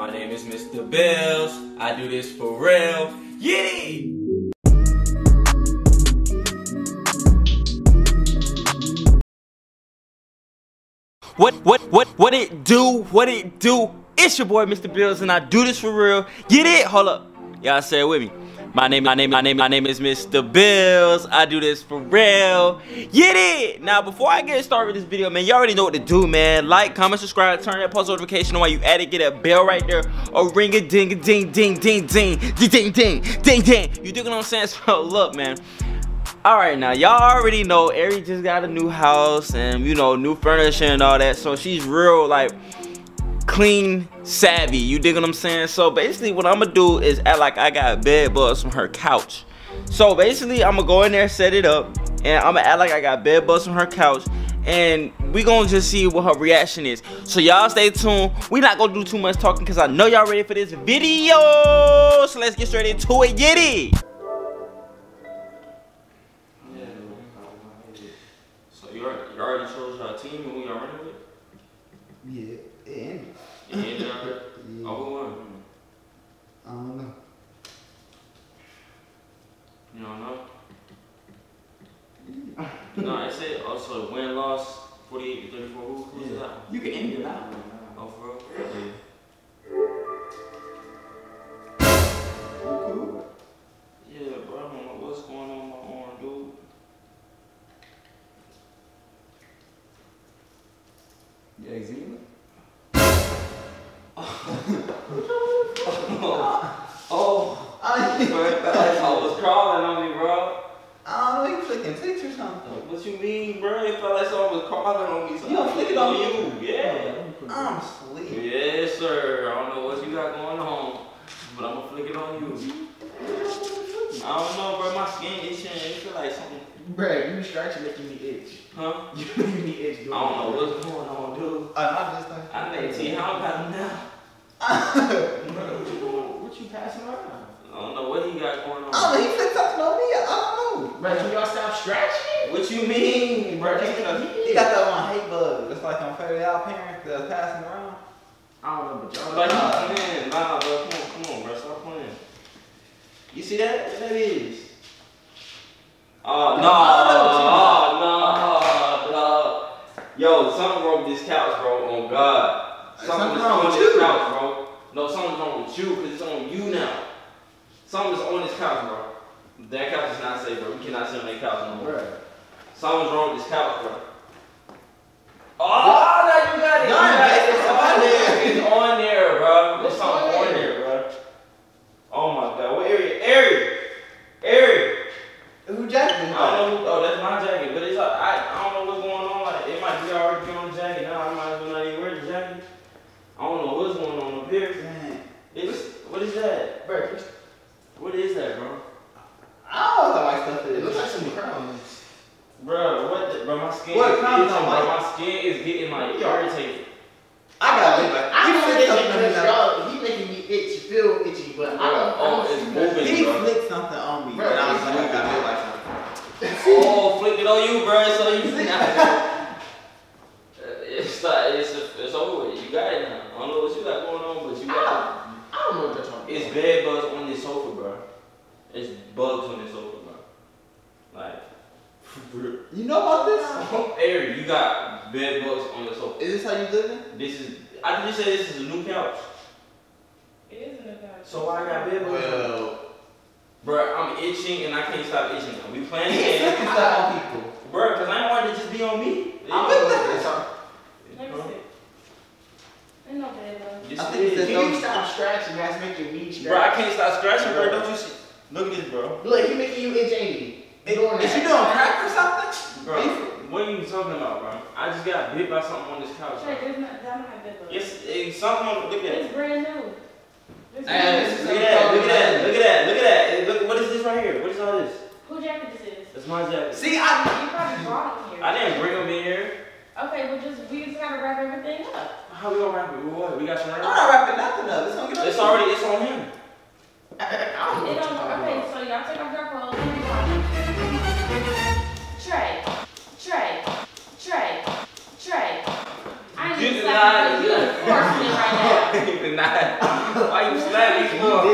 My, name is Mr. Bills. I do this for real. Yee! What, what, what, what it do? What it do? It's your boy, Mr. Bills, and I do this for real. Get it? Hold up. Y'all say it with me. My name, my name, my name, my name is Mr. Bills. I do this for real. Get it? Now, before I get started with this video, man, you already know what to do, man. Like, comment, subscribe, turn that post notification on while you at it. Get a bell right there. Or ring a ding a ding ding ding ding ding ding ding ding ding. You dig what I'm saying? So look, man. Alright now, y'all already know Airi just got a new house and you know, new furniture and all that. So she's real like clean savvy. You dig what I'm saying? So basically what I'm gonna do is act like I got bed bugs from her couch. So basically I'm gonna go in there, set it up, and I'm gonna act like I got bed bugs from her couch. And we gonna just see what her reaction is. So y'all stay tuned. We not gonna do too much talking because I know y'all ready for this video. So let's get straight into it. Get it! So you already, chose your team and who y'all running with? Yeah, and You ended already? Yeah. I don't know. You don't know? no, it said also win loss 48 to 34. Who, who's that? You can end it now. Oh, for real? Yeah. Oh, I, bro, felt like I was crawling on me, bro. I don't know, you flicking ticks or something. What you mean, bro? It felt like someone was crawling on me. So You don't flick it on you? Yeah. I'm asleep. Yes, sir. I don't know what you got going on, but I'm gonna flick it on you. I don't know, bro. My skin itching. It feel like something, Bruh, you scratching making me itch. huh? You making me itch. I don't know what's going on, dude. Uh, I just like. I think T, how about now? What you? What you passing around? I don't know what he got going I don't on. know, he flicked something on me. I don't know. Bruh, can y'all stop scratching? What you mean, bro? Bruh, Just gonna- He got that one hate bug. It's like on favorite out parents that's passing around. I don't know, but y'all Like Nah. you playing? Nah, bro. Come on, come on, bro. Stop playing. You see that? What that is? Oh no, oh no, no. Yo, something wrong with this couch, bro. Oh God. Hey, Something something wrong on with this you. couch, bro. No, something's wrong with you because it's on you now. Something's on this couch, bro. That couch is not safe, bro. We cannot sit on that couch no more. Bruh. Something's wrong with this couch, bro. Oh, no, you got it. You got it. It's on there. It's on there, bro. It's What's something on on there? there, bro. Oh my God. What area? Area. Area. Who jacking? I don't know. Who, oh, that's my jacket. But it's like, I, I don't know what's going on. Like, it might be already on the jacket now. I might as well not even wear the jacket. I don't know what's going on up here. Man. It's, what is that? Bruh, you- What is that, bro? I don't know what that white stuff is. it looks like some crowns. Bro, what the, bro, my skin What is kind itching, of bro. white? My skin is getting like irritated. I got it. Like, I he don't flicked think something on me. because now. y'all, he making me itch, feel itchy, but I don't, I Oh, don't it's see moving. nothing. He bro. flicked something on me. Bro, and I was it's like, I got moving, it bro. like something. Flicked it on you, bro. So you It's like it's it's over with. You got it now. I don't know what you got going on, but you got I don't know what you're talking it. It's about. bed bugs on this sofa, bro. It's bugs on this sofa, bro. Like, You know about this? Airi, you got bed bugs on your sofa. Is this how you living? This is. I can just say this is a new couch. It is in the couch. So why I got bed bugs? Well, Bro, I'm itching and I can't stop itching. Now. We playing he games. flicking stuff on people. Bro, because I ain't want it to just be on me. I'm with that. It's all- Let me see. Ain't no bed bugs. Yes, I think is. it's Can no- you stop scratching? That's making me scratch. Bro, I can't stop scratching, bro. Don't you see? Look at this, bro. Look, he making you itch, ain't he? He Is that. you doing crack or something? Bro, what are you talking about, bro? I just got bit by something on this couch. Tray, Bro. there's not, that don't have bed bugs. It's, it's something on. Look at It's brand new. It's Hey, brand this new. Look at that. Look at that. Look at that. Right here? What is all this? Who jacket this is? That's my jacket. See, I. You probably brought them here. I didn't bring them in here. Okay, well just we just gotta wrap everything up. How we gonna wrap it? With what? We got some I'm not wrapping nothing up. It's gonna get It's already. It's on him. I, I don't know It what you're don't, okay, about. so y'all take off your clothes. everybody. Tray, Tray, Tray, Tray. I You need did to not- slap you. You enforcing it right now. He did not. Why you slap me for?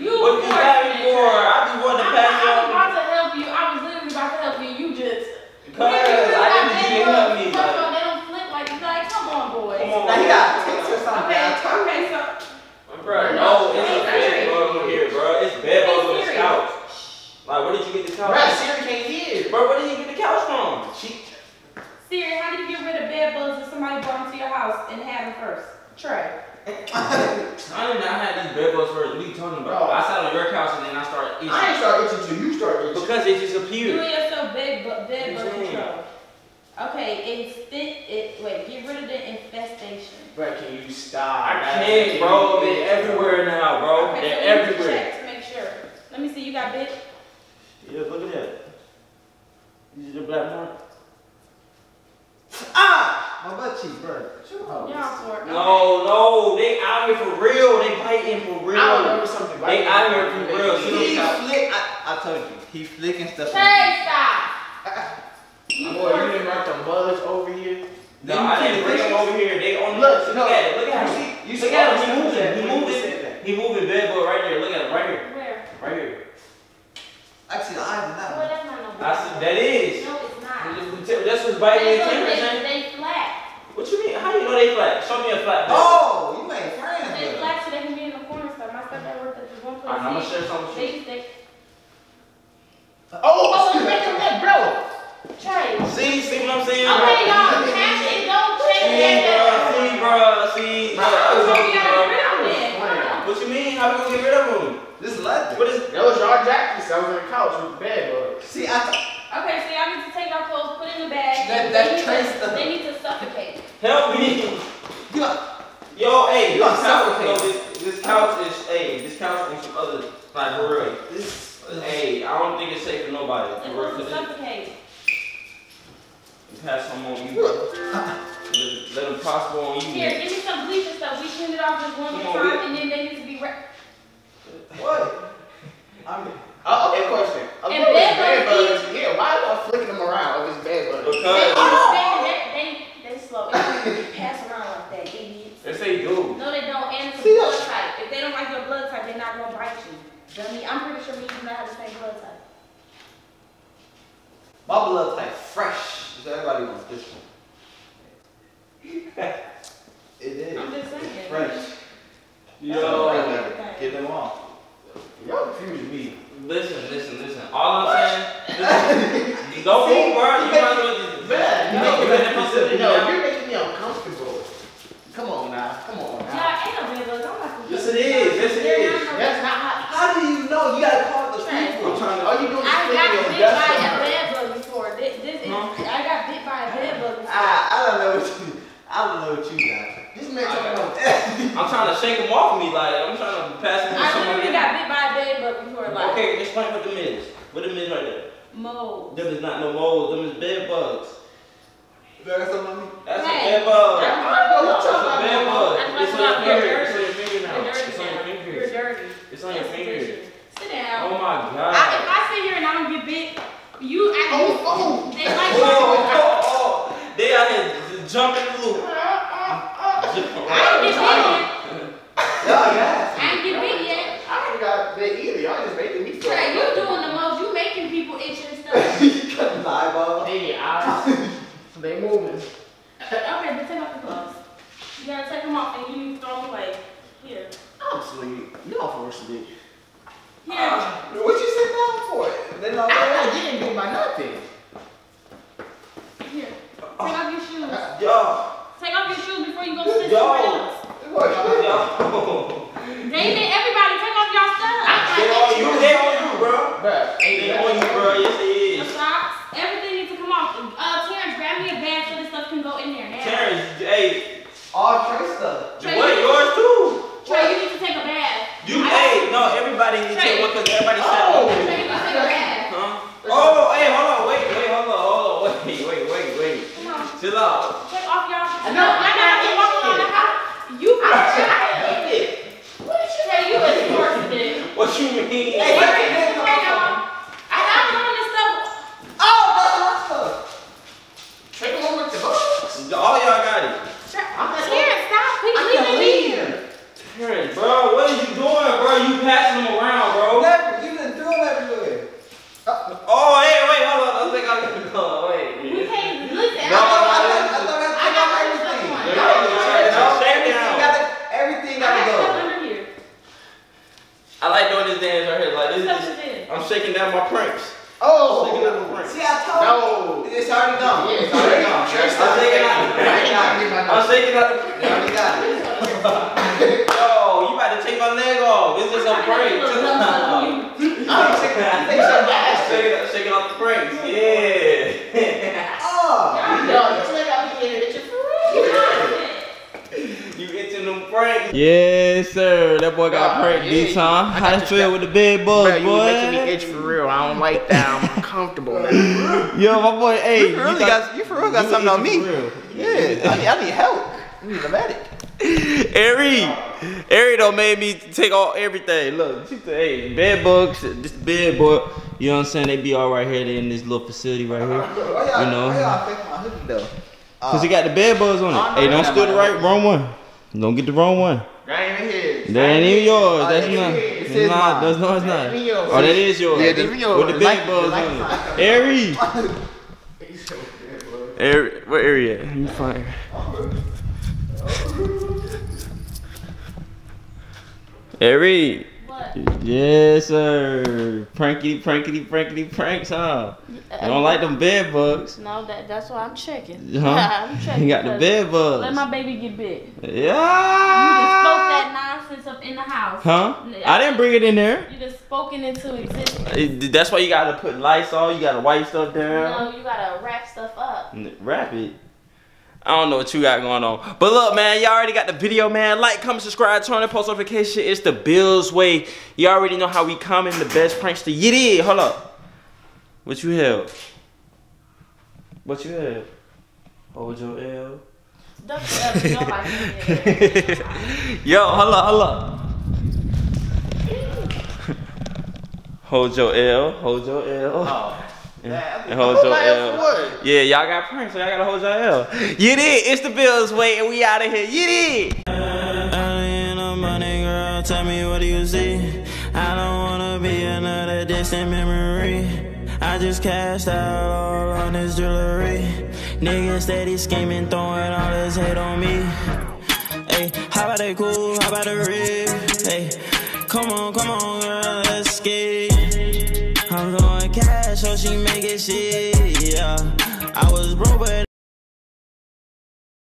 You What you forced it. I just wanted to I, pass I was you. about to help you. I was literally about to help you. You just. Cause I didn't see you help me. First of Like, all, they don't flip like like. Come on, boys. come on. Now he got tics or something. Okay, I told okay, so Bro, no, it's a bed bug in here, bro. It's bed bugs on this serious. couch. Like, where did you get this couch? Bruh, Siri can't hear. Bro, where did you get the couch from? She, Siri, how do you get rid of bed bugs if somebody brought them to your house and had them first? Tray. I did not have these bed bugs first. What are you talking about? Bro. I sat on your couch and then I started itching. I ain't start itching till you start itching. Because it just Do appeared. yourself bed bug bed bug What control. Okay, it's fit it wait, get rid of the infestation. Bruh, can you stop? I can't, bro. They're everywhere now, bro. Okay, They're so we need to everywhere. check to make sure. Let me see, you got bit? Yeah, look at that. This is the black mark. Ah! My butt bro. Y'all for. No, no, they out here for real. They biting for real. I remember something. They out here for real. He See flick. I, I told you. He flicking stuff. Tray, stop. You Boy, you didn't it. write them bugs over here. No, I didn't bring them over here. They on Look, look, no. look at it. Look at You him. see- you look see at all him. He moving. He that when moving. that. He moving bed boy, right there. Look at him right here. Where? Right here. I see the eyes in that Boy, that's not no I said that is. No, it's not. That's what's biting They, his look, fingers, they, man. they flat. What you mean? Know they flat? Show me a flat. bed. Oh, you ain't friends They with flat so they can be in the corner stuff. My stepdad worked at this one place. Alright, I'm gonna He- share something with you. They, they, Oh, Oh, excuse me, look at bro. Tray. See, see what I'm saying? Okay, y'all, catch it, don't See, change bro. that. See, bro. See. Bro, Look, I So told we you, gotta bro. get rid of it. What you mean? How we gonna get rid of them? This is leather. What is? That was your jacket. I was on the couch with the bed bugs. See, I. Okay, so y'all need to take your clothes, put in the bag. That- and that they need trace to- stuff. They need to suffocate. Help me. You got. Yo, hey, You this couch, suffocating. yo, this, this couch is, hey, this couch and some other, like, for real. This. Hey, I don't think it's safe for nobody. It's For real, supposed suffocate. it- Pass some on you, bro. Let, let them prosper on you. Here, give me some bleach and stuff. We cleaned it off just one Come on, time, and then they need to be re- What? I mean. Oh, uh, okay, question. Of And course, bed bed bugs bugs. Yeah, why are y'all flicking them around if it's bed bugs? They, Because, they, they, they slow. It don't pass around like that, idiots. yes, they do. No, they don't. And it's a See, blood that's- type. If they don't like your blood type, they're not gonna bite you. Dummy, I'm pretty sure we do not have the same blood type. My blood type fresh. So everybody wants this one. It is. I'm just saying. Fresh. Yo, Get them off. Y'all confusing me. listen, listen, listen. All I'm saying, listen, don't move, bro. You might as well just, Man, you no, make it in the facility no, now. you're making me uncomfortable. Come on now, come on Y'all now. ain't no bed. I'm not Yes, it is. Yes, it They're is. not no- That's not how. How do you know? You gotta call the Tray. people. I'm trying to. All you doing is I flicking got your bit dust by a on her. bed bug before. This, this is, Huh? I got bit by a bed bug before. I, I don't know what you. I don't know what you got. This man talking about. I'm trying to shake them off of me, like I'm trying to pass them to I somebody literally got else. bit by a bed bug before. Like, Okay, explain what them is. What them is right there. mold. Them is not no moles. Them is bed bugs. There's some on me. That's Hey. a bed bug. I don't know what That's y'all a talking bed about. bug. That's It's why on your you're finger. It's on your finger now. You're dirty It's on your finger. You're dirty. It's on your That's finger. Sit down. Oh my I, if god. I sit here and I don't get bit, you, I, Oh, oh. they like Oh, oh, oh. They out here just jumping the loop. I ain't get bit yet. Y'all. I ain't get bit yet. I ain't got bit either. Y'all just making me feel. Tray, you doing the most. You making people itch and stuff. you cut my eyeball. Hey, eyes. they moving. okay, but take off the gloves. You gotta take them off and you need to throw them away. Here. I'm asleep. Y'all forced it. Here. What you sit down for? They know I'm that. not getting bit by nothing. Here. Take off your shoes. Yo, Take off your shoes before you go sit Yo. somewhere else. What? Yo. David, everybody, take off your stuff. They on you. They on you, bro. Bruh, They on you, bro. Yes, it Your is. socks. Everything needs to come off. Uh, Terrence, grab me a bag so this stuff can go in there now. Terrence, hey, All Tray stuff. Tray, what? Yours too. Tray, you need to take a bath. You, I- hey, no, everybody needs to take one because everybody Oh. said, Tray, you need to take a bath. huh? Oh, hey, hold on, wait, wait, hold on, hold on, wait, wait, wait, wait. Come on. Chill out. Take off y'all. I know, Y'all I gotta got keep walking around the house. You Tray, you is forced it. What you mean? Hey, Hey, Tray, wait, wait, y'all. wait, I got doing this stuff. Oh, that's my stuff. Tray the one with the bugs. All y'all got it. I'm not Terrence, stop. Please I leave can't it leave. here. was a prank. Little dumb stuff you- I'm shaking, I'm shaking ass. Shake it, shake it off the pranks. Yeah. Oh. Yo, you think I be getting itching for real? you itching them pranks. Yes, sir. That boy got Oh, pranked yeah, this time. I How you feel with the bed bugs, Bro, you boy? making me itch for real. I don't like that. I'm uncomfortable now. Yo, my boy, hey. You really thought- got, you for real got you something on me. for. Yeah, I need, I need help. I need a medic. Airi, Airi don't made me take all everything. Look, she said, hey, bed bugs, this bed bug. You know what I'm saying? They be all right here. They in this little facility right here. Y'all, know. why y'all fake my hoodie though? Cause he got the bed bugs on it. Hey, don't steal the right, wrong one. Don't get the wrong one. That ain't even his. That ain't even yours. Oh, That's that not. his. It's It's his not. That's no, it's not. That ain't yours. Oh, that is yours. Yeah, that's yours. With the Like- bed bugs like- on it. Airi. Airi, what area? Let me find. Airi. What? Yes, sir. Prankety, prankety, prankety, pranks, huh? You don't like them bed bugs, No, that that's why I'm checking. huh? I'm checking. You got the because bed Let my baby get big. You just spoke Yeah. Up in the house. Huh? I didn't bring it in there. You just spoken into existence. That's why you gotta put lights on. You gotta wipe stuff down. No, you gotta wrap stuff up. Wrap it. I don't know what you got going on. But look, man, y'all already got the video, man. Like, comment, subscribe, turn on post notification. It's the Bills way. You already know how we coming. The best prankster. You did. Hold up. What you have? What you have? Hold your L. Yo, hold up, hold up. Hold your L. Hold your L. Oh. Yeah, hold hold your my L L. for what? Yeah, y'all got pranks, so y'all gotta hold your L. You did. It's the Bills way, and we out of here. You did. Early in the morning, girl, tell me what do you see? I don't wanna be another distant memory. I just cashed out all on this jewelry. Niggas steady scheming, throwing all this hate on me. Hey, how about that cool? How about the rig? Hey, come on, come on, girl, let's skate. I'm going cash, so she make it shit, yeah.